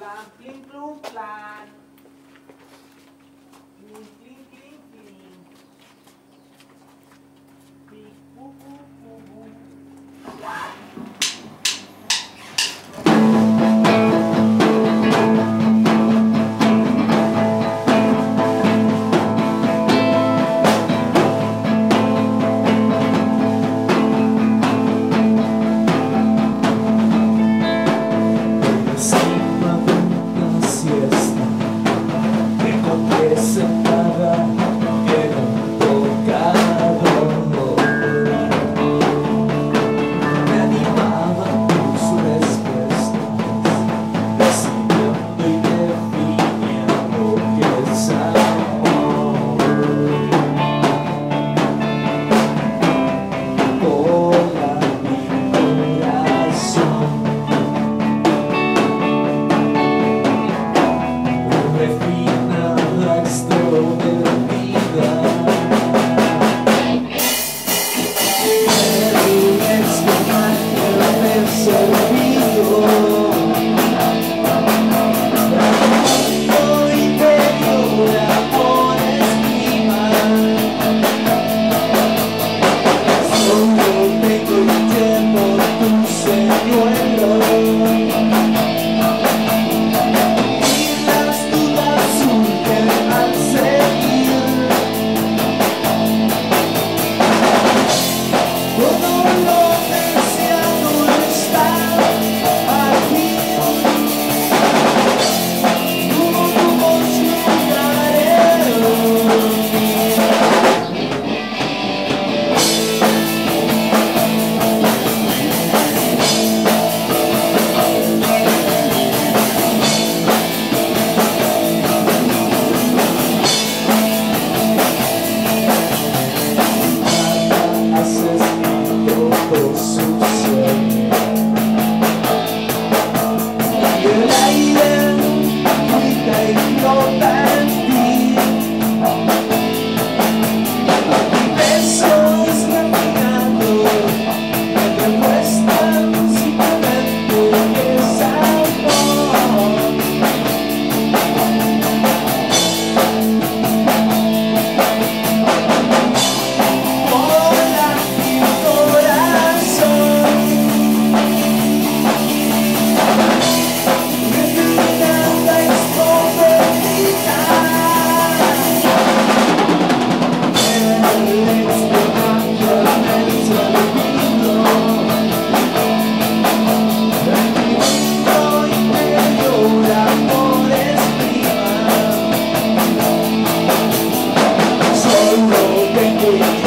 plan, pling plum plan. Deus.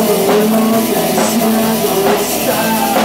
Never in my place, never stop